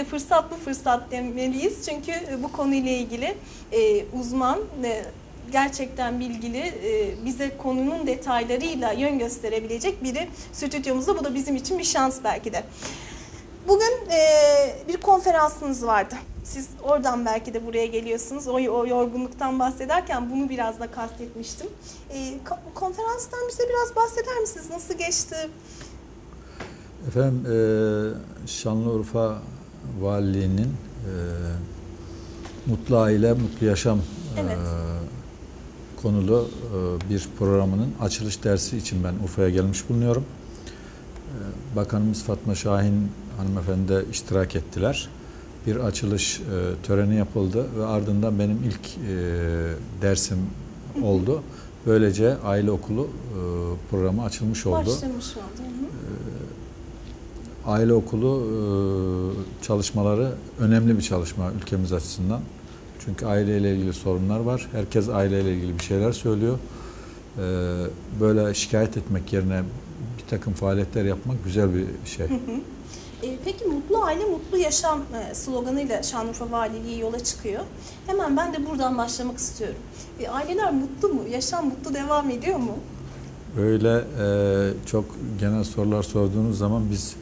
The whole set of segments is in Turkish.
de fırsat bu fırsat demeliyiz. Çünkü e, bu konuyla ilgili e, uzman, e, gerçekten bilgili, e, bize konunun detaylarıyla yön gösterebilecek biri stüdyomuzda. Bu da bizim için bir şans belki de. Bugün e, bir konferansınız vardı. Siz oradan belki de buraya geliyorsunuz. O, o yorgunluktan bahsederken bunu biraz da kastetmiştim. E, ko- konferanstan bize biraz bahseder misiniz? Nasıl geçti? Efendim e, Şanlıurfa Valiliği'nin e, Mutlu Aile, Mutlu Yaşam e, Evet. konulu e, bir programının açılış dersi için ben Urfa'ya gelmiş bulunuyorum. E, Bakanımız Fatma Şahin hanımefendi de iştirak ettiler. Bir açılış e, töreni yapıldı ve ardından benim ilk e, dersim oldu. Böylece aile okulu e, programı açılmış oldu. Başlamış oldu. Hı hı. Aile okulu e, çalışmaları önemli bir çalışma ülkemiz açısından. Çünkü aileyle ilgili sorunlar var. Herkes aileyle ilgili bir şeyler söylüyor. E, Böyle şikayet etmek yerine bir takım faaliyetler yapmak güzel bir şey. E, Peki Mutlu Aile Mutlu Yaşam e, sloganıyla Şanlıurfa Valiliği yola çıkıyor. Hemen ben de buradan başlamak istiyorum. E, Aileler mutlu mu? Yaşam mutlu devam ediyor mu? Böyle e, çok genel sorular sorduğunuz zaman biz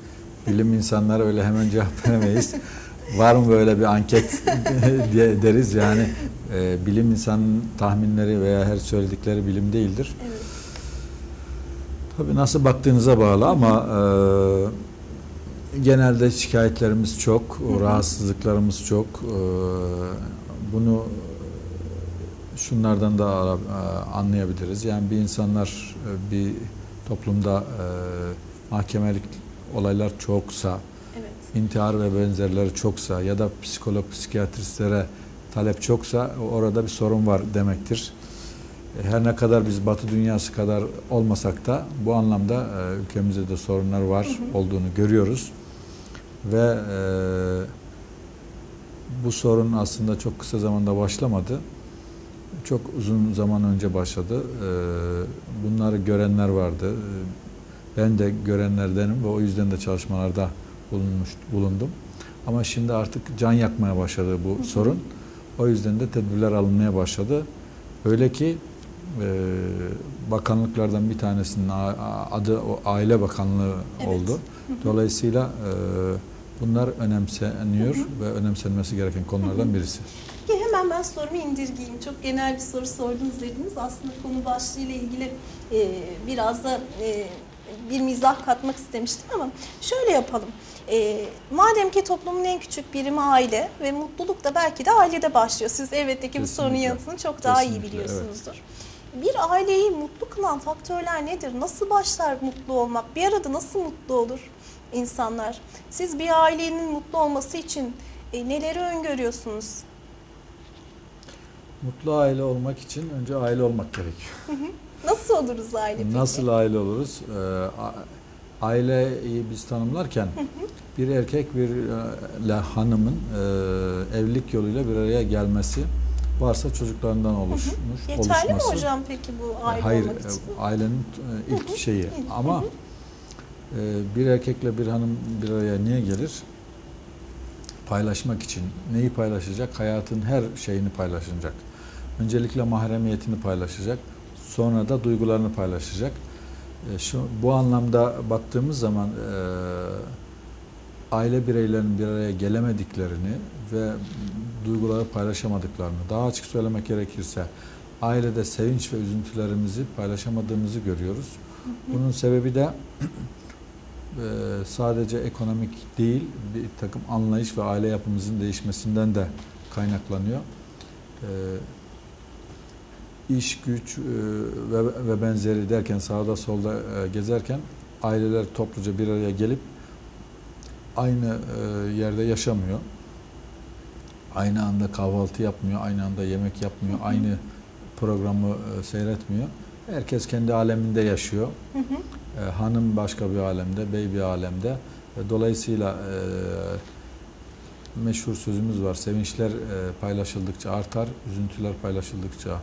bilim insanları öyle hemen cevap veremeyiz. Var mı böyle bir anket diye deriz yani e, bilim insanın tahminleri veya her söyledikleri bilim değildir. Evet. Tabii nasıl baktığınıza bağlı ama e, genelde şikayetlerimiz çok, hı. rahatsızlıklarımız çok. E, bunu şunlardan da e, anlayabiliriz. Yani bir insanlar e, bir toplumda e, mahkemelik olaylar çoksa, Evet. intihar ve benzerleri çoksa ya da psikolog, psikiyatristlere talep çoksa orada bir sorun var demektir. E, Her ne kadar biz Batı dünyası kadar olmasak da bu anlamda e, ülkemizde de sorunlar var Hı hı. olduğunu görüyoruz. Ve e, bu sorun aslında çok kısa zamanda başlamadı. Çok uzun zaman önce başladı. E, bunları görenler vardı. Ben de görenlerdenim ve o yüzden de çalışmalarda bulunmuş, bulundum. Ama şimdi artık can yakmaya başladı bu hı. sorun. O yüzden de tedbirler alınmaya başladı. Öyle ki e, bakanlıklardan bir tanesinin adı o Aile Bakanlığı Evet. oldu. Hı hı. Dolayısıyla e, bunlar önemseniyor Hı ve önemsenmesi gereken konulardan birisi. Peki hemen ben sorumu indirgeyeyim. Çok genel bir soru sordunuz dediniz. Aslında konu başlığıyla ilgili e, biraz da e, bir mizah katmak istemiştim ama şöyle yapalım. E, madem ki toplumun en küçük birimi aile ve mutluluk da belki de ailede başlıyor. Siz elbette ki bu sorunun yanıtını çok daha iyi Kesinlikle, biliyorsunuzdur. Bir aileyi mutlu kılan faktörler nedir? Nasıl başlar mutlu olmak? Bir arada nasıl mutlu olur insanlar? Siz bir ailenin mutlu olması için e, neleri öngörüyorsunuz? Mutlu aile olmak için önce aile olmak gerekiyor. Nasıl oluruz aile peki? Nasıl aile oluruz? Ee, aileyi biz tanımlarken bir erkek bir e, ile hanımın e, evlilik yoluyla bir araya gelmesi varsa çocuklarından oluşmuş Yeterli mi oluşması. hocam peki bu aile Hayır, olmak için? e, ailenin e, ilk şeyi. hı, Ama e, bir erkekle bir hanım bir araya niye gelir? Paylaşmak için. Neyi paylaşacak? Hayatın her şeyini paylaşacak. Öncelikle mahremiyetini paylaşacak. Sonra da duygularını paylaşacak. E, Şu bu anlamda baktığımız zaman e, aile bireylerinin bir araya gelemediklerini ve duyguları paylaşamadıklarını, daha açık söylemek gerekirse ailede sevinç ve üzüntülerimizi paylaşamadığımızı görüyoruz. Bunun sebebi de e, sadece ekonomik değil, bir takım anlayış ve aile yapımızın değişmesinden de kaynaklanıyor. E, İş, güç e, ve, ve benzeri derken sağda solda e, gezerken aileler topluca bir araya gelip aynı e, yerde yaşamıyor. Aynı anda kahvaltı yapmıyor, aynı anda yemek yapmıyor, aynı programı e, seyretmiyor. Herkes kendi aleminde yaşıyor. Hı hı. E, hanım başka bir alemde, bey bir alemde. E, dolayısıyla e, meşhur sözümüz var. Sevinçler e, paylaşıldıkça artar, üzüntüler paylaşıldıkça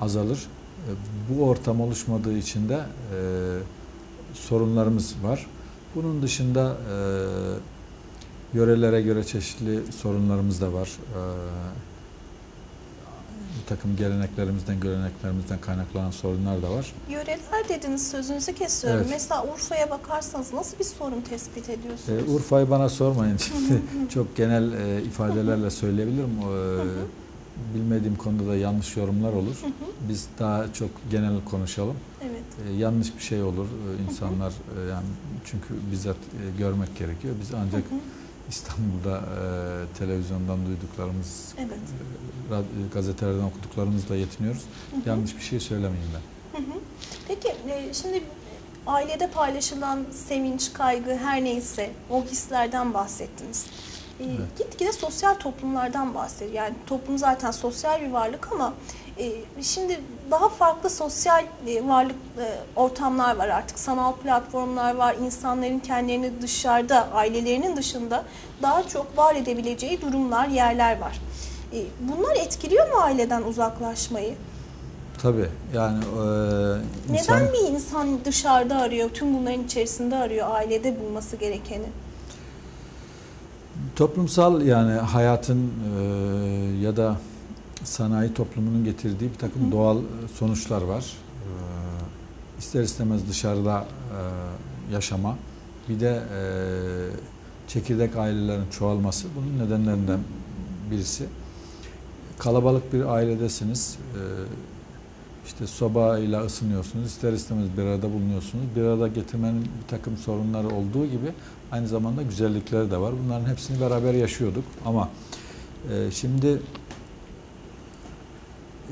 azalır. E, bu ortam oluşmadığı için de e, sorunlarımız var. Bunun dışında e, Yörelere göre çeşitli sorunlarımız da var. Bir takım geleneklerimizden, göreneklerimizden kaynaklanan sorunlar da var. Yöreler dediniz sözünüzü kesiyorum. Evet. Mesela Urfa'ya bakarsanız nasıl bir sorun tespit ediyorsunuz? Ee, Urfa'yı bana sormayın. Çok genel e, ifadelerle söyleyebilirim. Ee, bilmediğim konuda da yanlış yorumlar olur. Hı hı, Biz daha çok genel konuşalım. evet. Ee, yanlış bir şey olur. Ee, insanlar e, yani çünkü bizzat e, görmek gerekiyor. Biz ancak Hı hı, İstanbul'da e, televizyondan duyduklarımız, Evet. e, rad- gazetelerden okuduklarımızla yetiniyoruz. Hı hı, Yanlış bir şey söylemeyeyim ben. hı hı. Peki e, şimdi ailede paylaşılan sevinç, kaygı her neyse o hislerden bahsettiniz. E, Evet. Gitgide sosyal toplumlardan bahsediyor. Yani toplum zaten sosyal bir varlık ama e, şimdi daha farklı sosyal e, varlık e, ortamlar var artık. Sanal platformlar var. İnsanların kendilerini dışarıda, ailelerinin dışında daha çok var edebileceği durumlar, yerler var. E, Bunlar etkiliyor mu aileden uzaklaşmayı? Tabii yani e, insan... Neden bir insan dışarıda arıyor, tüm bunların içerisinde arıyor, ailede bulması gerekeni? Toplumsal yani hayatın e, ya da sanayi toplumunun getirdiği bir takım Hı doğal sonuçlar var. E, ister istemez dışarıda e, yaşama, bir de e, çekirdek ailelerin çoğalması bunun nedenlerinden birisi. Kalabalık bir ailedesiniz. E, işte sobayla ısınıyorsunuz. ister istemez bir arada bulunuyorsunuz. Bir arada getirmenin bir takım sorunları olduğu gibi aynı zamanda güzellikleri de var. Bunların hepsini beraber yaşıyorduk. Ama e, şimdi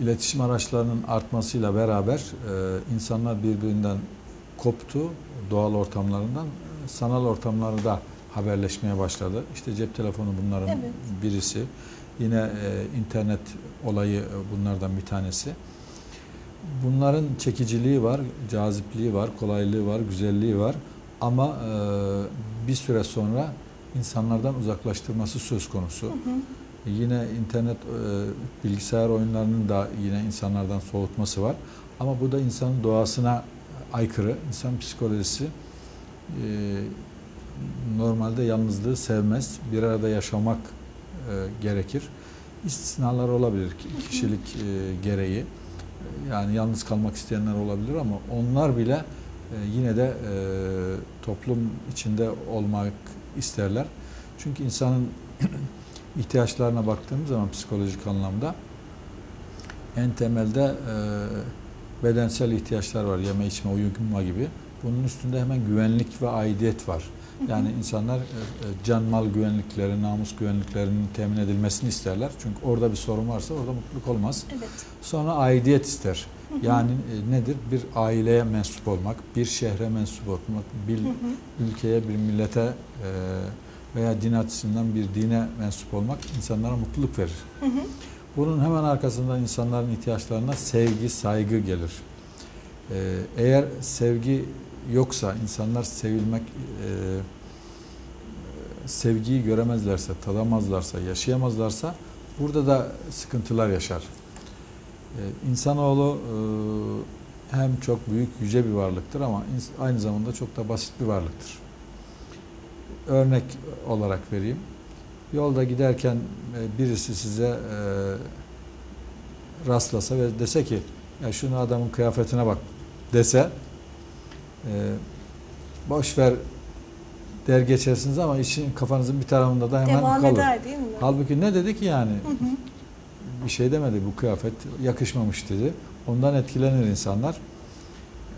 iletişim araçlarının artmasıyla beraber e, insanlar birbirinden koptu doğal ortamlarından sanal ortamlarda haberleşmeye başladı. İşte cep telefonu bunların Evet. birisi. Yine e, internet olayı e, bunlardan bir tanesi. Bunların çekiciliği var, cazipliği var, kolaylığı var, güzelliği var. Ama e, bir süre sonra insanlardan uzaklaştırması söz konusu. Hı hı. Yine internet, e, bilgisayar oyunlarının da yine insanlardan soğutması var. Ama bu da insanın doğasına aykırı. İnsan psikolojisi e, normalde yalnızlığı sevmez. Bir arada yaşamak e, gerekir. İstisnalar olabilir ki- kişilik e, gereği. Yani yalnız kalmak isteyenler olabilir ama onlar bile yine de e, toplum içinde olmak isterler. Çünkü insanın ihtiyaçlarına baktığımız zaman psikolojik anlamda en temelde e, bedensel ihtiyaçlar var. Yeme, içme, uyuma gibi. Bunun üstünde hemen güvenlik ve aidiyet var. Yani insanlar e, e, can mal güvenlikleri, namus güvenliklerinin temin edilmesini isterler. Çünkü orada bir sorun varsa orada mutluluk olmaz. Evet. Sonra aidiyet ister. Yani e, nedir? Bir aileye mensup olmak, bir şehre mensup olmak, bir ülkeye, bir millete e, veya din açısından bir dine mensup olmak insanlara mutluluk verir. Bunun hemen arkasından insanların ihtiyaçlarına sevgi, saygı gelir. E, eğer sevgi yoksa, insanlar sevilmek, e, sevgiyi göremezlerse, tadamazlarsa, yaşayamazlarsa burada da sıkıntılar yaşar. E, insanoğlu e, hem çok büyük, yüce bir varlıktır ama aynı zamanda çok da basit bir varlıktır. Örnek olarak vereyim. Yolda giderken e, birisi size e, rastlasa ve dese ki ya şunu adamın kıyafetine bak dese e, boş ver der geçersiniz ama işin kafanızın bir tarafında da hemen Devam kalır. eder değil mi? Halbuki ne dedi ki yani? Hı hı. Bir şey demedi bu kıyafet yakışmamış dedi. Ondan etkilenir insanlar.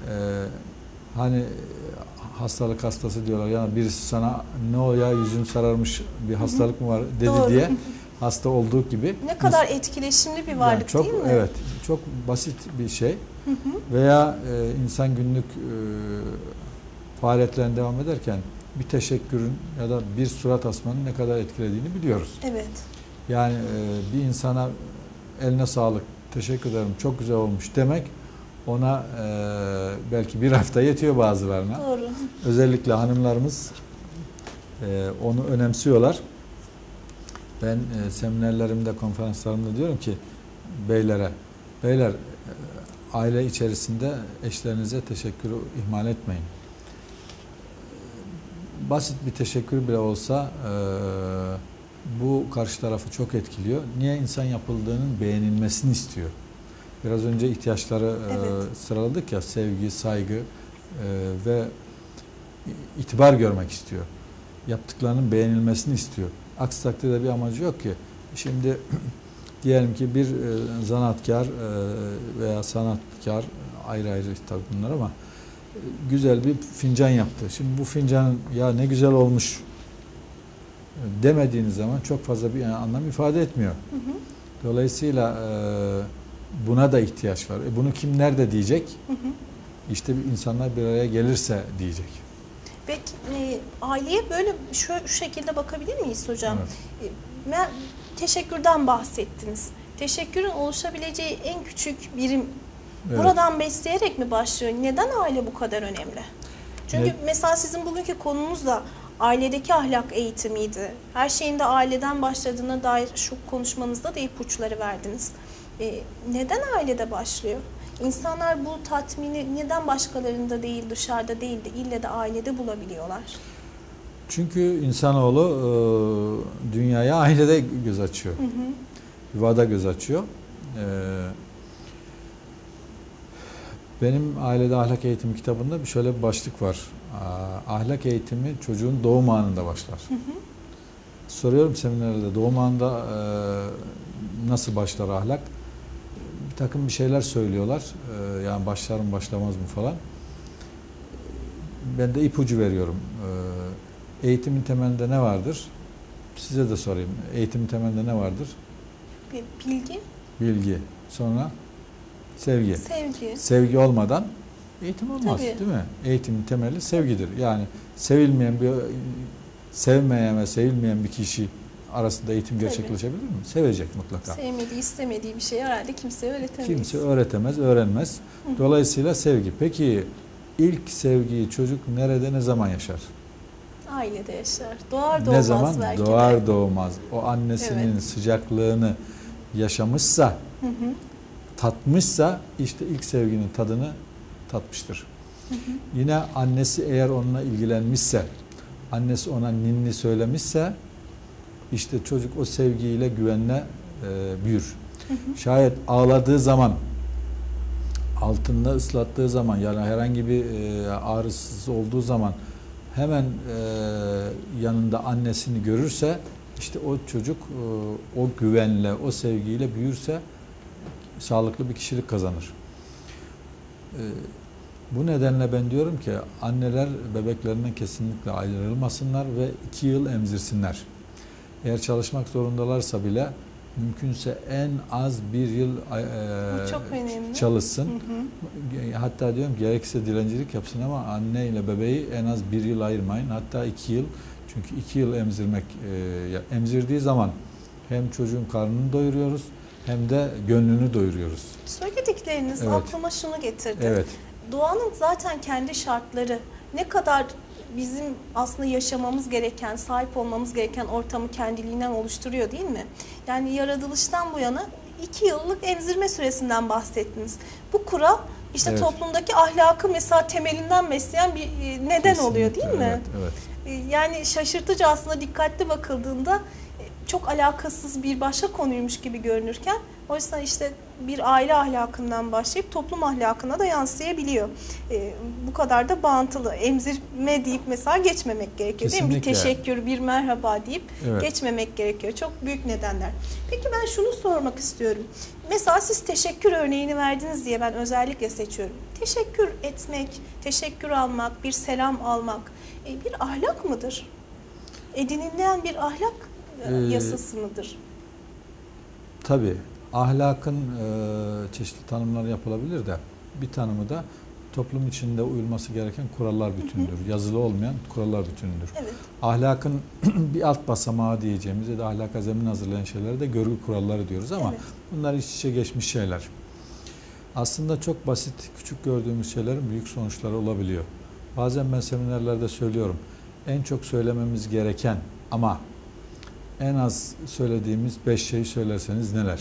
Ee, hani hastalık hastası diyorlar. Yani birisi sana ne o ya yüzün sararmış bir hastalık mı var dedi Doğru. diye hasta olduğu gibi. Ne kadar etkileşimli bir varlık Yani çok, değil mi? Evet. Çok basit bir şey. Hı hı. Veya e, insan günlük e, faaliyetlerine devam ederken bir teşekkürün ya da bir surat asmanın ne kadar etkilediğini biliyoruz. Evet. Yani e, bir insana eline sağlık, teşekkür ederim, çok güzel olmuş demek ona e, belki bir hafta yetiyor bazılarına. Doğru. Özellikle hanımlarımız e, onu önemsiyorlar. Ben e, seminerlerimde, konferanslarımda diyorum ki beylere, beyler e, aile içerisinde eşlerinize teşekkürü ihmal etmeyin. basit bir teşekkür bile olsa e, bu karşı tarafı çok etkiliyor. Niye insan yapıldığının beğenilmesini istiyor? Biraz önce ihtiyaçları e, Evet. sıraladık ya sevgi, saygı e, ve itibar görmek istiyor. Yaptıklarının beğenilmesini istiyor. Aksi takdirde bir amacı yok ki. Şimdi diyelim ki bir e, zanaatkar e, veya sanatkar ayrı ayrı tabii bunlar ama e, güzel bir fincan yaptı. Şimdi bu fincanın ya ne güzel olmuş e, demediğiniz zaman çok fazla bir anlam ifade etmiyor. Hı hı. Dolayısıyla e, buna da ihtiyaç var. E, bunu kim nerede diyecek? Hı hı. İşte bir insanlar bir araya gelirse diyecek. Peki e, aileye böyle şu, şu şekilde bakabilir miyiz hocam? Evet. E, teşekkürden bahsettiniz. Teşekkürün oluşabileceği en küçük birim Evet. buradan besleyerek mi başlıyor? Neden aile bu kadar önemli? Çünkü Ne- mesela sizin bugünkü konunuz da ailedeki ahlak eğitimiydi. Her şeyin de aileden başladığına dair şu konuşmanızda da ipuçları verdiniz. E, neden ailede başlıyor? İnsanlar bu tatmini neden başkalarında değil, dışarıda değil de ille de ailede bulabiliyorlar? Çünkü insanoğlu e, dünyaya ailede göz açıyor. Hı hı. Yuvada göz açıyor. E, benim ailede ahlak eğitimi kitabında bir şöyle bir başlık var. Ahlak eğitimi çocuğun doğum anında başlar. Hı hı. Soruyorum seminerlerde doğum anında e, nasıl başlar ahlak? Bir takım bir şeyler söylüyorlar. E, yani başlar mı başlamaz mı falan. Ben de ipucu veriyorum. E, eğitimin temelinde ne vardır? Size de sorayım. Eğitimin temelinde ne vardır? Bilgi, Bilgi. Sonra sevgi. sevgi. Sevgi olmadan eğitim olmaz Tabii. değil mi? Eğitimin temeli sevgidir. Yani sevilmeyen bir sevmeyen ve sevilmeyen bir kişi arasında eğitim Tabii. gerçekleşebilir mi? Sevecek mutlaka. Sevmediği, istemediği bir şeyi herhalde kimseye öğretemeyiz. Kimse öğretemez, öğrenmez. Hı. Dolayısıyla sevgi. Peki ilk sevgiyi çocuk nerede ne zaman yaşar? Ailede yaşar. Doğar doğmaz ne zaman? belki de. Doğar doğmaz. O annesinin Evet. sıcaklığını yaşamışsa, Hı hı. Tatmışsa işte ilk sevginin tadını tatmıştır. Hı hı. Yine annesi eğer onunla ilgilenmişse, annesi ona ninni söylemişse işte çocuk o sevgiyle güvenle e, büyür. Hı hı. Şayet ağladığı zaman, altında ıslattığı zaman yani herhangi bir e, ağrısız olduğu zaman hemen e, yanında annesini görürse işte o çocuk e, o güvenle, o sevgiyle büyürse sağlıklı bir kişilik kazanır. E, bu nedenle ben diyorum ki anneler bebeklerinden kesinlikle ayrılmasınlar ve iki yıl emzirsinler. Eğer çalışmak zorundalarsa bile mümkünse en az bir yıl e, çalışsın. Hı hı. Hatta diyorum gerekirse dilencilik yapsın ama anne ile bebeği en az bir yıl ayırmayın. Hatta iki yıl. Çünkü iki yıl emzirmek, e, emzirdiği zaman hem çocuğun karnını doyuruyoruz hem de gönlünü doyuruyoruz. Söyledikleriniz Evet. aklıma şunu getirdi. Evet. Doğanın zaten kendi şartları ne kadar bizim aslında yaşamamız gereken, sahip olmamız gereken ortamı kendiliğinden oluşturuyor değil mi? Yani yaratılıştan bu yana iki yıllık emzirme süresinden bahsettiniz. Bu kural işte Evet. toplumdaki ahlakı mesela temelinden besleyen bir e, neden oluyor değil Kesinlikle, mi? Evet, evet. E, Yani şaşırtıcı aslında dikkatli bakıldığında çok alakasız bir başka konuymuş gibi görünürken oysa işte bir aile ahlakından başlayıp toplum ahlakına da yansıyabiliyor. E, bu kadar da bağıntılı. Emzirme deyip mesela geçmemek gerekiyor değil mi? Bir Kesinlikle. teşekkür, bir merhaba deyip Evet. geçmemek gerekiyor. Çok büyük nedenler. Peki ben şunu sormak istiyorum. Mesela siz teşekkür örneğini verdiniz diye ben özellikle seçiyorum. Teşekkür etmek, teşekkür almak, bir selam almak e, bir ahlak mıdır? Edinilen bir ahlak e, Ee, yasası mıdır? Tabii ahlakın e, çeşitli tanımları yapılabilir de bir tanımı da toplum içinde uyulması gereken kurallar bütünüdür. Yazılı olmayan kurallar bütünüdür. Evet. Ahlakın bir alt basamağı diyeceğimiz ya da ahlaka zemin hazırlayan şeylere de görgü kuralları diyoruz ama Evet. bunlar iç içe geçmiş şeyler. Aslında çok basit, küçük gördüğümüz şeylerin büyük sonuçları olabiliyor. Bazen ben seminerlerde söylüyorum. En çok söylememiz gereken ama en az söylediğimiz beş şeyi söylerseniz neler?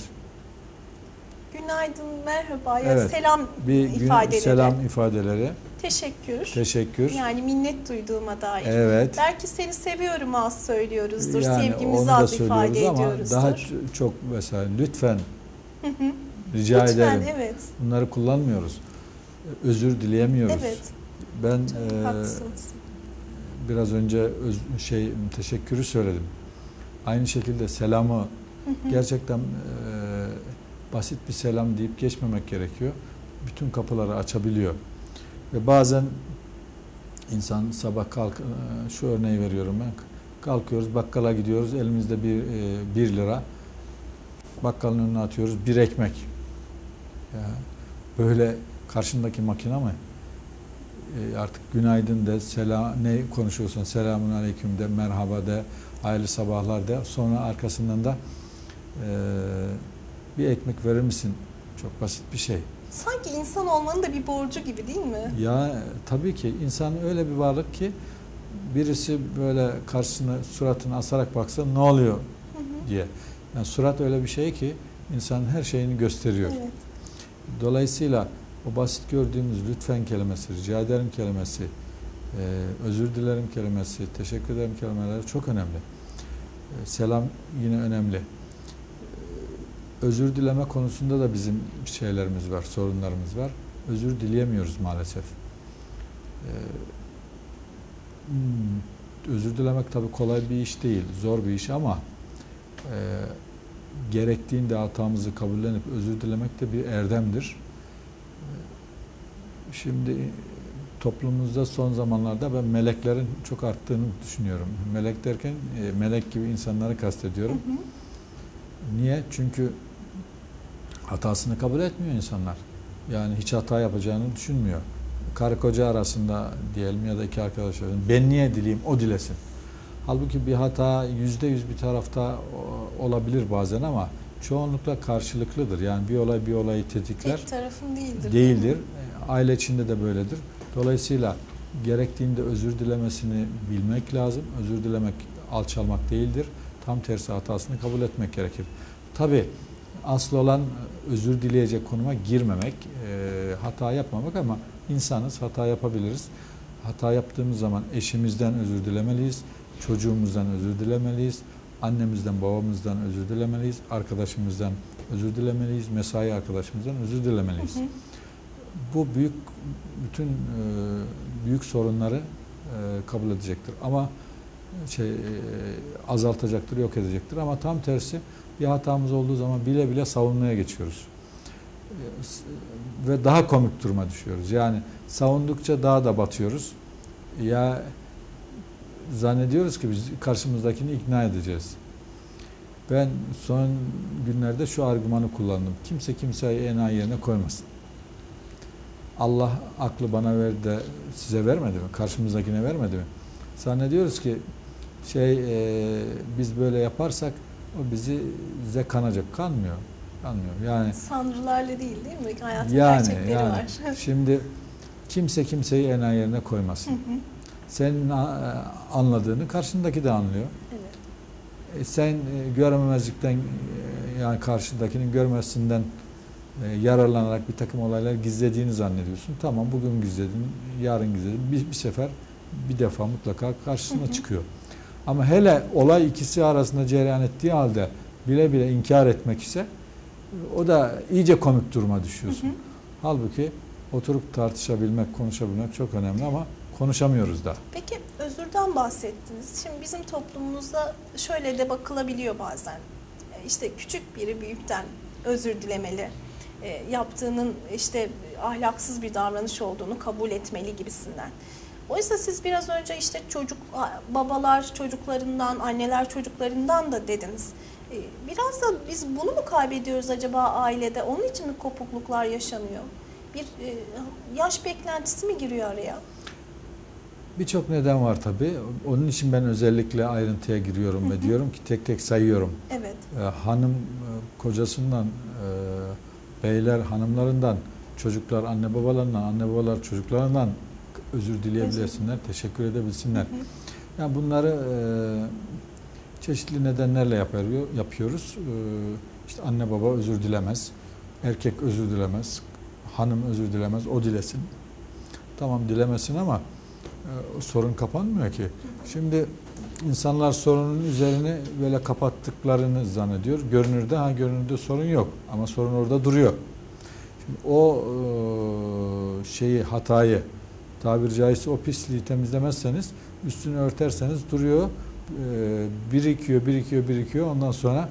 Günaydın, merhaba ya Evet, selam Bir gün ifadeleri. selam ifadeleri. Teşekkür. Teşekkür. Yani minnet duyduğuma dair. Evet. Belki seni seviyorum az söylüyoruzdur, sevgimizi az ifade ediyoruzdur. daha ç- çok mesela lütfen rica Lütfen, ederim. evet. Bunları kullanmıyoruz. Özür dileyemiyoruz. Evet, Ben e, haklısınız. biraz önce öz, şey teşekkürü söyledim. Aynı şekilde selamı gerçekten e, basit bir selam deyip geçmemek gerekiyor. Bütün kapıları açabiliyor. Ve bazen insan sabah kalk şu örneği veriyorum ben. Kalkıyoruz bakkala gidiyoruz elimizde bir, e, bir lira bakkalın önüne atıyoruz bir ekmek. Ya, böyle karşındaki makine mi? E, artık günaydın de, selam, ne konuşuyorsun, selamun aleyküm de, merhaba de, hayırlı sabahlar de. Sonra arkasından da e, bir ekmek verir misin? Çok basit bir şey. Sanki insan olmanın da bir borcu gibi değil mi? Ya tabii ki insan öyle bir varlık ki birisi böyle karşısına suratını asarak baksa ne oluyor Hı hı. diye. Yani surat öyle bir şey ki insanın her şeyini gösteriyor. Evet. Dolayısıyla o basit gördüğümüz lütfen kelimesi, rica ederim kelimesi, özür dilerim kelimesi, teşekkür ederim kelimeleri çok önemli. E, selam yine önemli. E, özür dileme konusunda da bizim şeylerimiz var, sorunlarımız var. Özür dileyemiyoruz maalesef. Hmm, özür dilemek tabii kolay bir iş değil, zor bir iş ama e, gerektiğinde hatamızı kabullenip özür dilemek de bir erdemdir. Şimdi toplumumuzda son zamanlarda ben meleklerin çok arttığını düşünüyorum. Melek derken e, melek gibi insanları Hı kastediyorum. hı. Niye? Çünkü hatasını kabul etmiyor insanlar. Yani hiç hata yapacağını düşünmüyor. Karı koca arasında diyelim ya da iki arkadaşların ben niye dileyim o dilesin. Halbuki bir hata yüzde yüz bir tarafta olabilir bazen ama çoğunlukla karşılıklıdır. Yani bir olay bir olayı tetikler Tek tarafın değildir. değildir. E, Aile içinde de böyledir. Dolayısıyla gerektiğinde özür dilemesini bilmek lazım. Özür dilemek alçalmak değildir. Tam tersi hatasını kabul etmek gerekir. Tabi asıl olan özür dileyecek konuma girmemek, e, hata yapmamak ama insanız, hata yapabiliriz. Hata yaptığımız zaman eşimizden özür dilemeliyiz, çocuğumuzdan özür dilemeliyiz, annemizden, babamızdan özür dilemeliyiz, arkadaşımızdan özür dilemeliyiz, mesai arkadaşımızdan özür dilemeliyiz Hı hı. Bu büyük bütün e, büyük sorunları e, kabul edecektir. Ama şey e, azaltacaktır, yok edecektir. Ama tam tersi bir hatamız olduğu zaman bile bile savunmaya geçiyoruz. Ve daha komik duruma düşüyoruz. Yani savundukça daha da batıyoruz. Ya zannediyoruz ki biz karşımızdakini ikna edeceğiz. Ben son günlerde şu argümanı kullandım. Kimse kimseyi enayi yerine koymasın. Allah aklı bana verdi de size vermedi mi? Karşımızdakine vermedi mi? Zannediyoruz ki şey e, biz böyle yaparsak o bizi bize kanacak. Kanmıyor. Kanmıyor. Yani Sanrılarla değil değil mi? Hayatın yani gerçekleri yani var. şimdi kimse kimseyi enayi yerine koymasın. hı. Senin anladığını karşındaki de anlıyor. evet. E, sen e, görmemezlikten e, yani karşındakinin görmesinden e, yararlanarak bir takım olaylar gizlediğini zannediyorsun. Tamam bugün gizledin, yarın gizledin. Bir, bir sefer bir defa mutlaka karşısına Hı hı. çıkıyor. Ama hele olay ikisi arasında cereyan ettiği halde bile bile inkar etmek ise o da iyice komik duruma düşüyorsun. Hı hı. Halbuki oturup tartışabilmek, konuşabilmek çok önemli ama konuşamıyoruz da. Peki özürden bahsettiniz. Şimdi bizim toplumumuzda şöyle de bakılabiliyor bazen. E, İşte küçük biri büyükten özür dilemeli. E, yaptığının işte ahlaksız bir davranış olduğunu kabul etmeli gibisinden. Oysa siz biraz önce işte çocuk babalar çocuklarından, anneler çocuklarından da dediniz. E, Biraz da biz bunu mu kaybediyoruz acaba ailede? Onun için mi kopukluklar yaşanıyor? Bir e, yaş beklentisi mi giriyor araya? Birçok neden var tabii. Onun için ben özellikle ayrıntıya giriyorum ve diyorum ki tek tek sayıyorum. Evet. Ee, hanım e, kocasından, e, beyler hanımlarından, çocuklar anne babalarından, anne babalar çocuklarından özür dileyebilsinler, teşekkür edebilsinler. Hı hı. Yani bunları e, çeşitli nedenlerle yapıyor, yapıyoruz. E, işte anne baba özür dilemez. Erkek özür dilemez, hanım özür dilemez, o dilesin. Tamam dilemesin ama e, sorun kapanmıyor ki. Şimdi insanlar sorunun üzerini böyle kapattıklarını zannediyor. Görünürde ha görünürde sorun yok ama sorun orada duruyor. Şimdi o e, şeyi hatayı tabiri caizse o pisliği temizlemezseniz üstünü örterseniz duruyor. E, birikiyor, birikiyor, birikiyor. Ondan sonra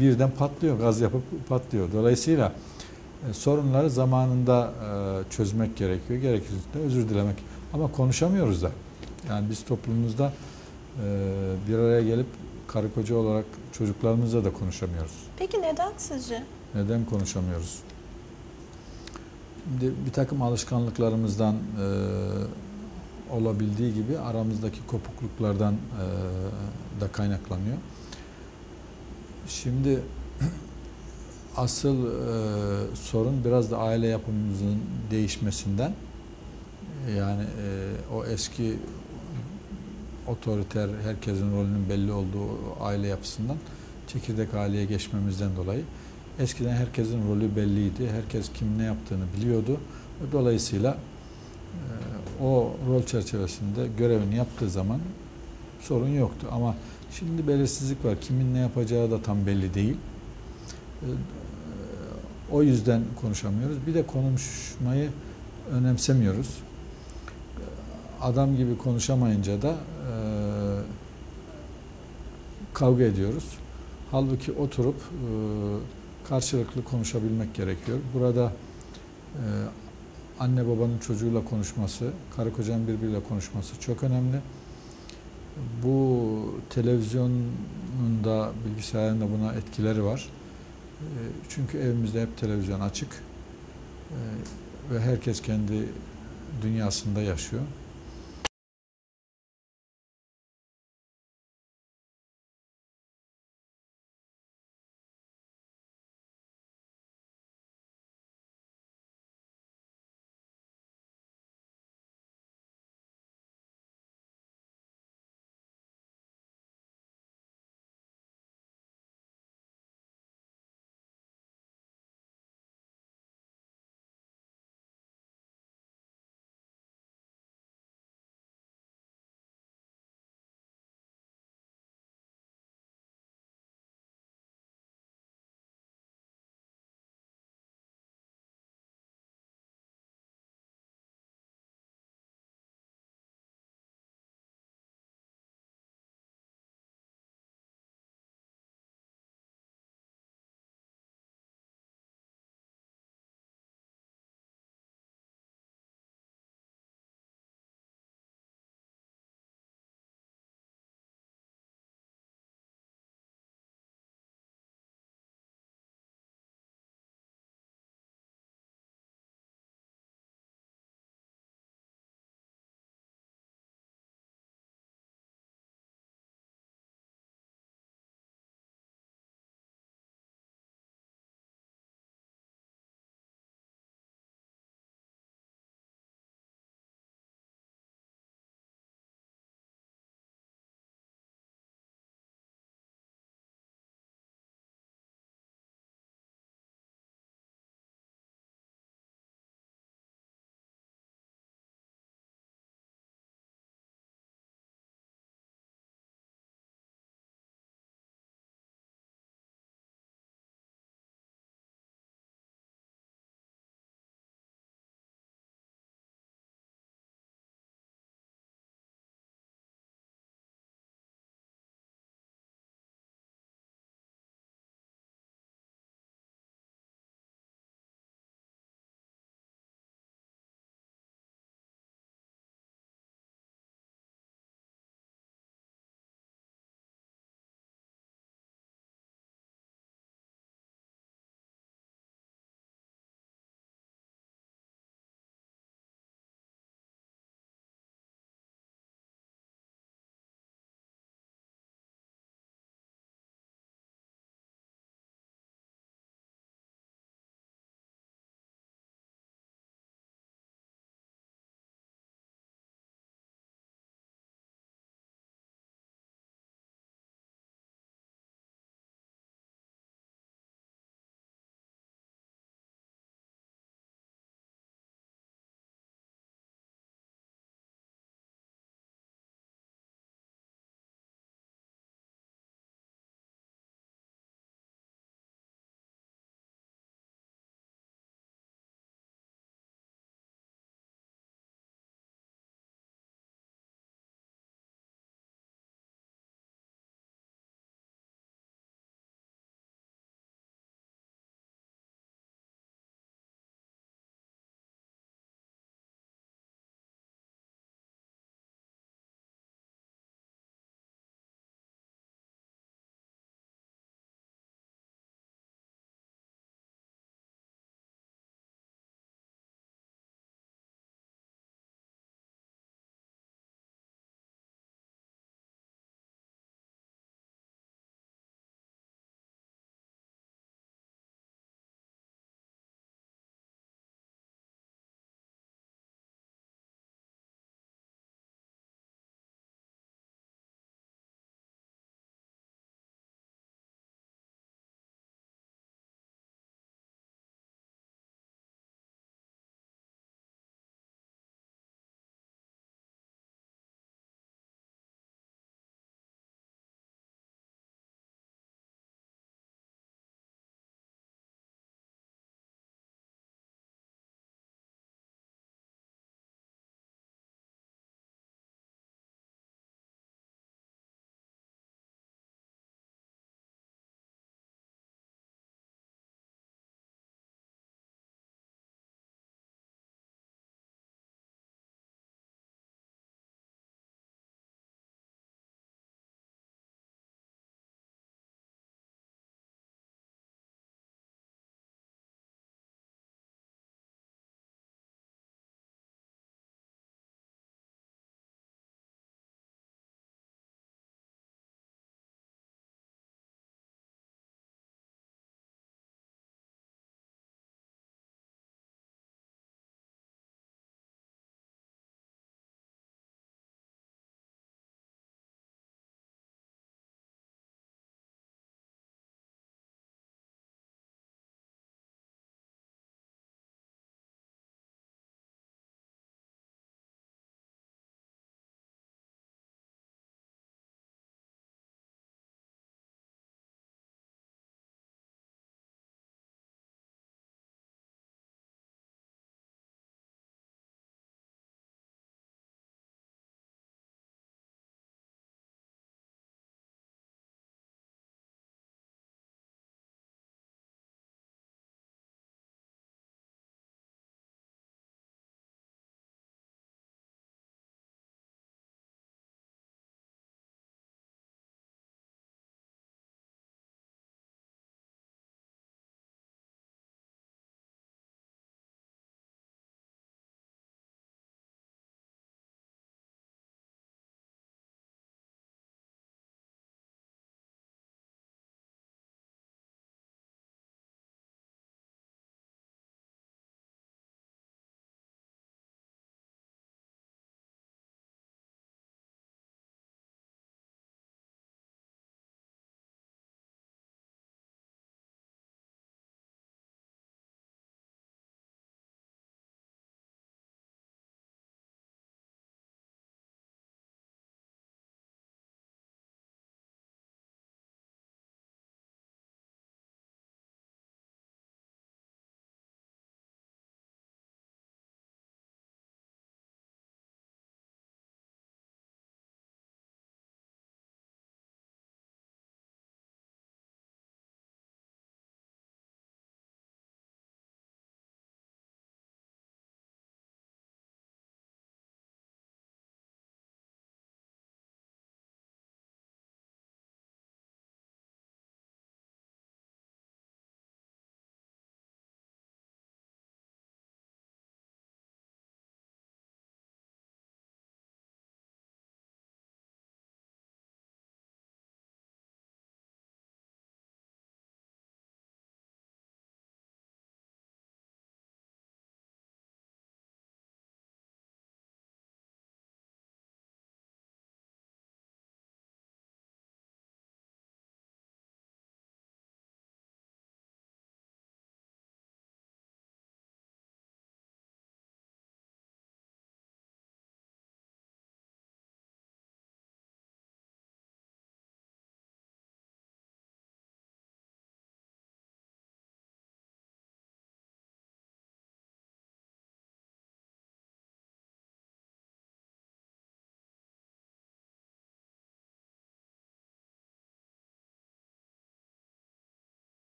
birden patlıyor. Gaz yapıp patlıyor. Dolayısıyla e, sorunları zamanında e, çözmek gerekiyor. Gerekirse özür dilemek. Ama konuşamıyoruz da. Yani biz toplumumuzda bir araya gelip karı koca olarak çocuklarımızla da konuşamıyoruz. Peki neden sizce? Neden konuşamıyoruz? Şimdi bir takım alışkanlıklarımızdan e, olabildiği gibi aramızdaki kopukluklardan e, da kaynaklanıyor. Şimdi asıl e, sorun biraz da aile yapımızın değişmesinden yani e, o eski otoriter herkesin rolünün belli olduğu aile yapısından çekirdek aileye geçmemizden dolayı eskiden herkesin rolü belliydi. Herkes kim ne yaptığını biliyordu. Dolayısıyla e, o rol çerçevesinde görevini yaptığı zaman sorun yoktu. Ama şimdi belirsizlik var. Kimin ne yapacağı da tam belli değil. E, O yüzden konuşamıyoruz. Bir de konuşmayı önemsemiyoruz. Adam gibi konuşamayınca da kavga ediyoruz. Halbuki oturup e, karşılıklı konuşabilmek gerekiyor. Burada e, anne babanın çocuğuyla konuşması, karı kocanın birbiriyle konuşması çok önemli. Bu televizyonun da bilgisayarın da buna etkileri var. E, çünkü evimizde hep televizyon açık ve herkes kendi dünyasında yaşıyor.